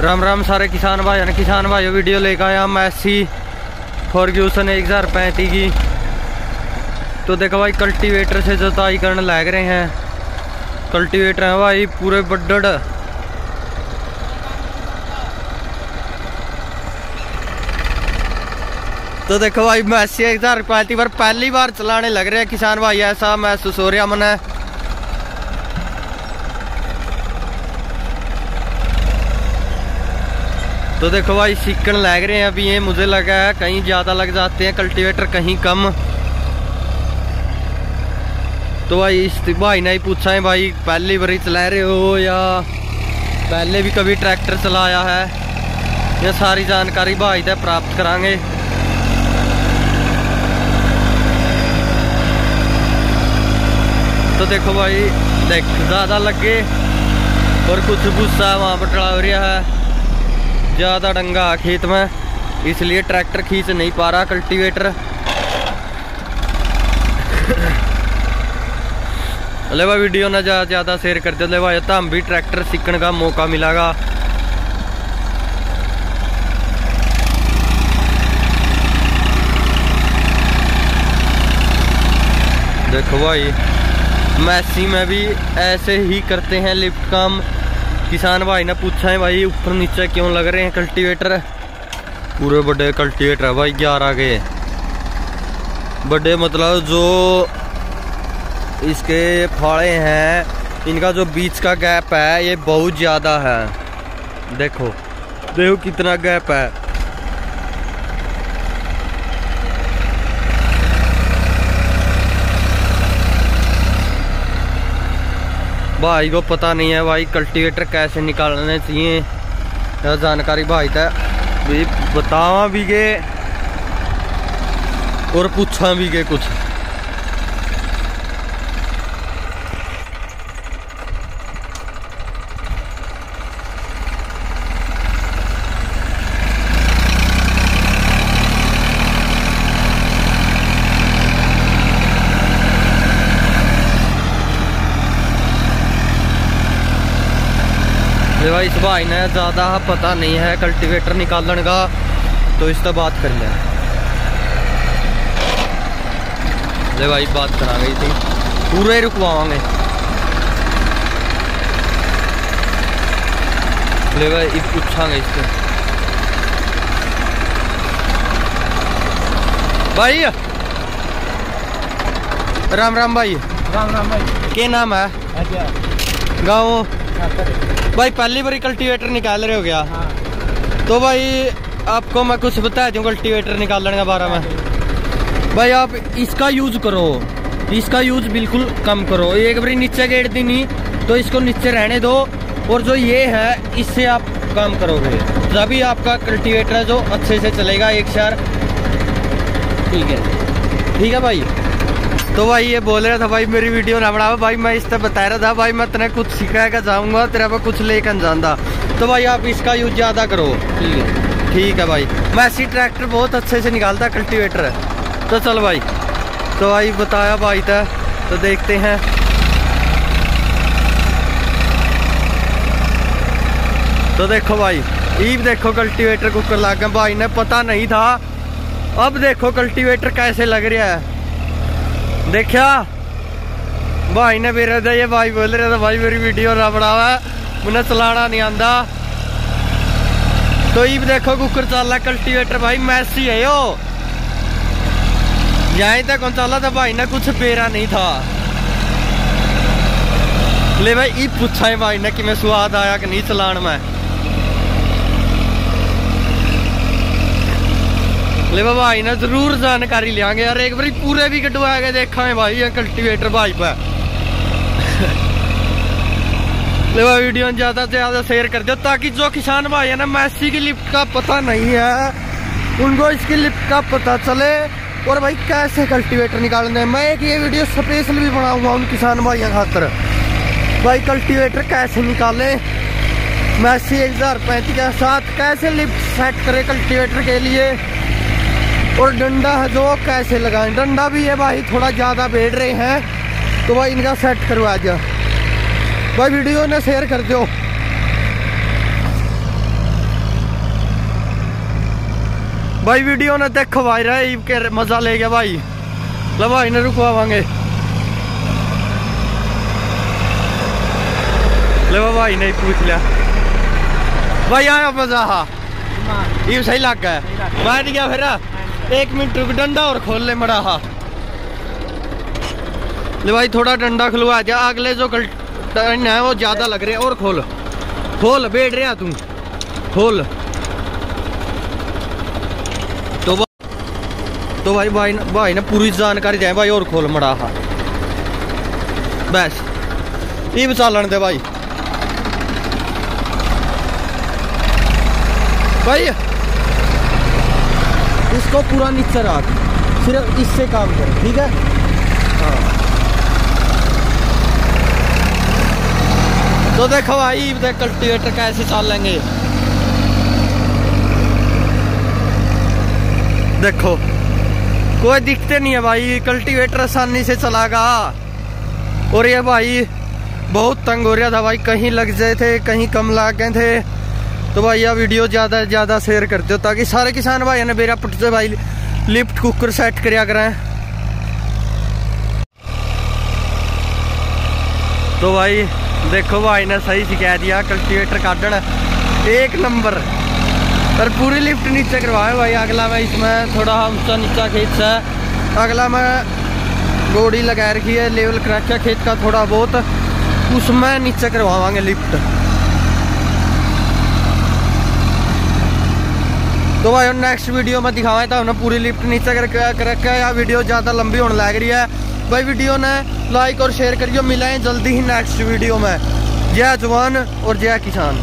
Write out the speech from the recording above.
राम राम सारे किसान भाई ने किसान भाई वीडियो लेकर आया हम एसी फॉर्ग्यूसन एक हज़ार पैंतीस की। तो देखो भाई कल्टीवेटर से जोताई करने लग रहे हैं। कल्टीवेटर है भाई, पूरे बड्ड तो देखो भाई मैसी एक हज़ार पैंतीस पर पहली बार चलाने लग रहे हैं किसान भाई, ऐसा महसूस हो रहा मैंने तो देखो भाई सीखन लग रहे हैं अभी ये, मुझे लगा है कहीं ज़्यादा लग जाते हैं कल्टीवेटर कहीं कम। तो भाई, इस भाई ने ही पूछा है भाई, पहली बार चला रहे हो या पहले भी कभी ट्रैक्टर चलाया है? ये सारी जानकारी भाई से प्राप्त करांगे। तो देखो भाई, देख, ज़्यादा लगे और कुछ गुस्सा वहाँ पर टड़ा रहा है। ज़्यादा डंगा खेत में, इसलिए ट्रैक्टर खींच नहीं पा रहा कल्टीवेटर। ले भाई वीडियो ना ज़्यादा ज़्यादा शेयर कर दो। भाई तो हम भी ट्रैक्टर सीखने का मौका मिलेगा। देखो भाई, मैसी में भी ऐसे ही करते हैं लिफ्ट काम। किसान भाई ने पूछा है भाई ऊपर नीचे क्यों लग रहे हैं कल्टीवेटर पूरे बड़े कल्टीवेटर है भाई, ग्यारह के। बड़े मतलब जो इसके फाड़े हैं, इनका जो बीच का गैप है, ये बहुत ज़्यादा है। देखो देखो कितना गैप है। भाई को पता नहीं है भाई कल्टीवेटर कैसे निकालने चाहिए। जानकारी भाई था बतावा भी गए और पूछा भी गए कुछ। भाई इस भाई ने ज़्यादा पता नहीं है कल्टीवेटर निकालने का तो इससे बात कर लिया ले भाई बात करा गई थी पूरे रुकवाओगे ले भाई इस पूछांगे इससे भाई राम राम भाई राम राम भाई के नाम है गाँव भाई पहली बार कल्टीवेटर निकाल रहे हो गया हाँ। तो भाई आपको मैं कुछ बता दूँ कल्टीवेटर निकालने के बारे में? भाई आप इसका यूज़ करो। इसका यूज़ बिल्कुल कम करो। एक बार नीचे गेट दी नहीं तो इसको नीचे रहने दो। और जो ये है इससे आप काम करोगे। तभी आपका कल्टीवेटर है जो अच्छे से चलेगा एक शहर। ठीक है। ठीक है भाई? तो भाई ये बोल रहा था भाई मेरी वीडियो ना बनाओ भाई मैं इस तरह बता रहा था भाई मैं तेने कुछ सिखाएगा जाऊँगा तेरे पे कुछ लेकर जाना तो भाई आप इसका यूज़ ज़्यादा करो। ठीक है। ठीक है भाई। मैसी ट्रैक्टर बहुत अच्छे से निकालता कल्टीवेटर है। तो चल भाई। तो भाई बताया भाई था तो देखते हैं। तो देखो भाई ईब देखो कल्टीवेटर कुकर लग गया। भाई ने पता नहीं था। अब देखो कल्टीवेटर कैसे लग रहा है। देखा? भाई ने मेरे तो ये भाई बोल रहे था भाई मेरी वीडियो ना बनावा। मुझे चलाना नहीं आंदा। तो ये देखो कुकर चल रहा कल्टीवेटर भाई, मैसी है यो। यहीं तक चला था भाई, ने कुछ पेरा नहीं था। ले भाई ये पूछा है भाई ने कि मैं स्वाद आया कि नहीं चलान में। भाई ने ज़रूर जानकारी लियांगे यार। एक बार पूरे भी कटवा के देखा है भाई ये कल्टीवेटर भाई ले वीडियो ज़्यादा से ज़्यादा शेयर कर दो ताकि जो किसान भाई है ना मैसी की लिफ्ट का पता नहीं है, उनको इसकी लिफ्ट का पता चले, और भाई कैसे कल्टीवेटर निकालने मैं एक ये वीडियो स्पेशल भी बनाऊँगा उन किसान भाइयों खातर। भाई कल्टीवेटर कैसे निकाले? मैसी एक हज़ार पैंतीस के साथ कैसे लिफ्ट सेट करे कल्टीवेटर के लिए? और डंडा है जो कैसे लगाएँ। डंडा भी है भाई थोड़ा ज़्यादा बैठ रहे हैं तो भाई इनका सेट करवा जा भाई वीडियो ने शेयर कर दो भाई वीडियो ने देखो भाई रहे के मज़ा ले गया भाई। लो भाई ने रुकवावांगे। ले भाई नहीं पूछ लिया। भाई आया मज़ा। हा ये सही लग गया। नहीं गया फिर। एक मिनट, रुक, डंडा और खोल ले मड़ा हा ले भाई, थोड़ा डंडा खुलवा जा अगले जो कल है, वो ज़्यादा लग रहे हैं। और खोल। खोल, बैठ रहा तू। खोल। तो तो भाई भाई भाई ने, पूरी जानकारी दे भाई, और खोल मड़ा हा बस। ये बचालन दे भाई। भाई इसको पूरा नीचे रख सिर्फ़ इससे काम कर, ठीक है? हाँ। तो देखो भाई, देख कल्टीवेटर कैसे चलेंगे। देखो, कोई दिखते नहीं है भाई कल्टीवेटर आसानी से चलागा। और ये भाई, बहुत तंग हो रहा था भाई, कहीं लग जाए थे, कहीं कम ला गए थे। तो भाई यह वीडियो ज़्यादा ज़्यादा शेयर कर दो ताकि सारे किसान भाई ने मेरा पुट से भाई लिफ्ट कुकर सेट कर करें तो भाई, देखो भाई ने सही सिखा दिया कल्टीवेटर काटन एक नंबर। पर पूरी लिफ्ट नीचे करवाए भाई, अगला मैं इसमें थोड़ा ऊँचा नीचा खेत है। अगला मैं गोड़ी लगा रखी है लेवल कर खेत का थोड़ा बहुत, उसमें नीचे करवावांगे लिफ्ट तो भाई नेक्स्ट वीडियो में दिखावा तो हमने पूरी लिफ्ट नीचे कर, रखा है वीडियो ज़्यादा लंबी होने लग रही है। भाई वीडियो ने लाइक और शेयर करियो मिलाएँ जल्दी ही नेक्स्ट वीडियो में। जय जवान और जय किसान।